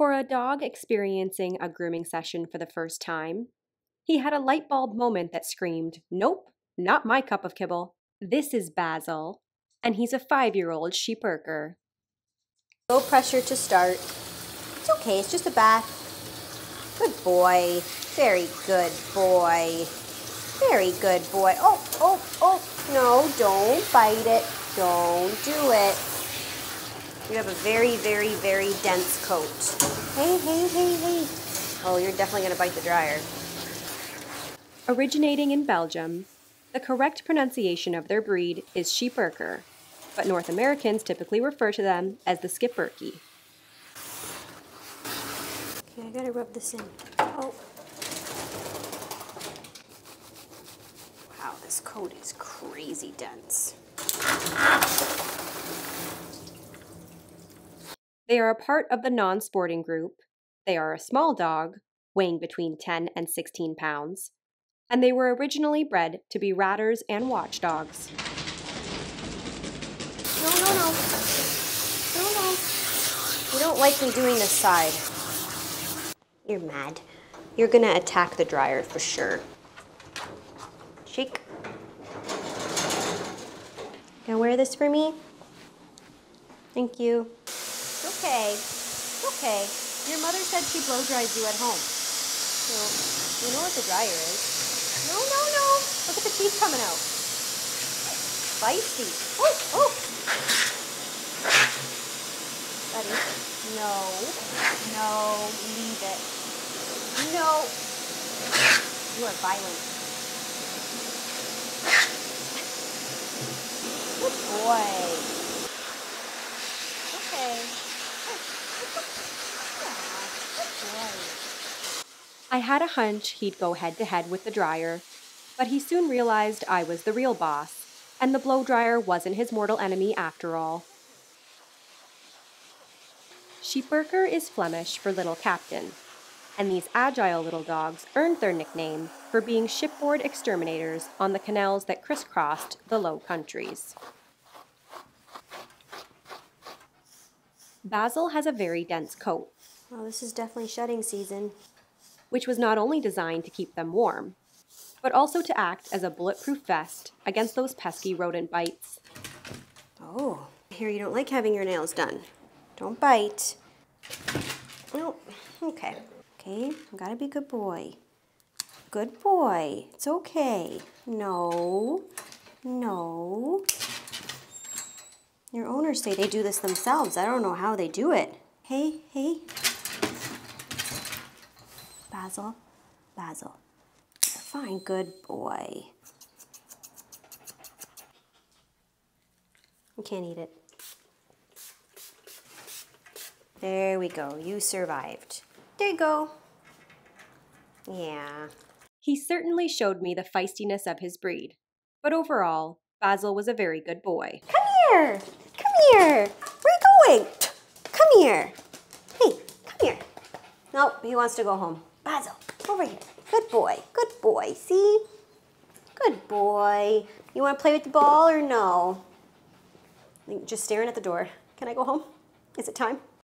For a dog experiencing a grooming session for the first time, he had a light bulb moment that screamed, Nope, not my cup of kibble. This is Basil, and he's a five year old Schipperke. Low pressure to start. It's okay, it's just a bath. Good boy. Very good boy. Very good boy. Oh, oh, oh. No, don't bite it. Don't do it. You have a very, very, very dense coat. Hey, hey, hey, hey. Oh, you're definitely going to bite the dryer. Originating in Belgium, the correct pronunciation of their breed is Schipperke, but North Americans typically refer to them as the Schipperke. Okay, I gotta rub this in. Oh. Wow, this coat is crazy dense. They are a part of the non sporting group. They are a small dog, weighing between 10 and 16 pounds, and they were originally bred to be ratters and watchdogs. No, no, no. No, no. You don't like me doing this side. You're mad. You're gonna attack the dryer for sure. Chic. Gonna wear this for me? Thank you. Okay. Okay. Your mother said she blow dries you at home. So, you know what the dryer is. No, no, no. Look at the teeth coming out. Spicy. Oh, oh. Buddy. No. No. Leave it. No. You are violent. Good boy. Okay. Yeah, good boy. I had a hunch he'd go head to head with the dryer, but he soon realized I was the real boss, and the blow dryer wasn't his mortal enemy after all. Schipperke is Flemish for little captain, and these agile little dogs earned their nickname for being shipboard exterminators on the canals that crisscrossed the Low Countries. Basil has a very dense coat. Well, this is definitely shedding season which was not only designed to keep them warm, but also to act as a bulletproof vest against those pesky rodent bites. Oh, here you don't like having your nails done. Don't bite. No, okay. Okay, gotta be good boy. Good boy. It's okay. No, no. Your owners say they do this themselves. I don't know how they do it. Hey, hey, Basil, Basil. Fine, good boy. You can't eat it. There we go. You survived. There you go. Yeah. He certainly showed me the feistiness of his breed. But overall, Basil was a very good boy. Come here! Come here! Where are you going? Come here! Hey, come here. Nope, he wants to go home. Basil, over here. Good boy. Good boy. See? Good boy. You want to play with the ball or no? Just staring at the door. Can I go home? Is it time?